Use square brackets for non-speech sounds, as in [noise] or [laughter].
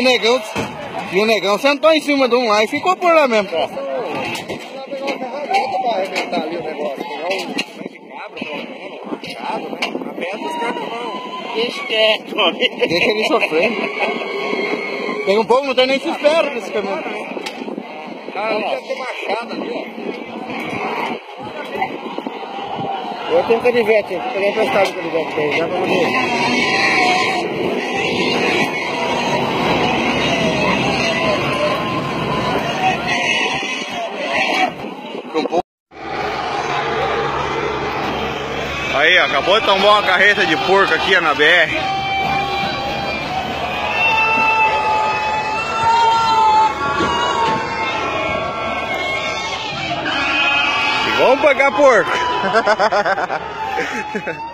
negão, e o negão sentou em cima de um lá e ficou por lá mesmo. O. Deixa. Deixa ele sofrer. Tem um povo, não tem nem se espera nesse caminho. Ali deve ter machado ali, ó. Eu tenho canivete, vou pegar emprestado o canivete já pra você. Aí, ó, acabou de tomar uma carreta de porco aqui na BR. E vamos pagar porco. [laughs]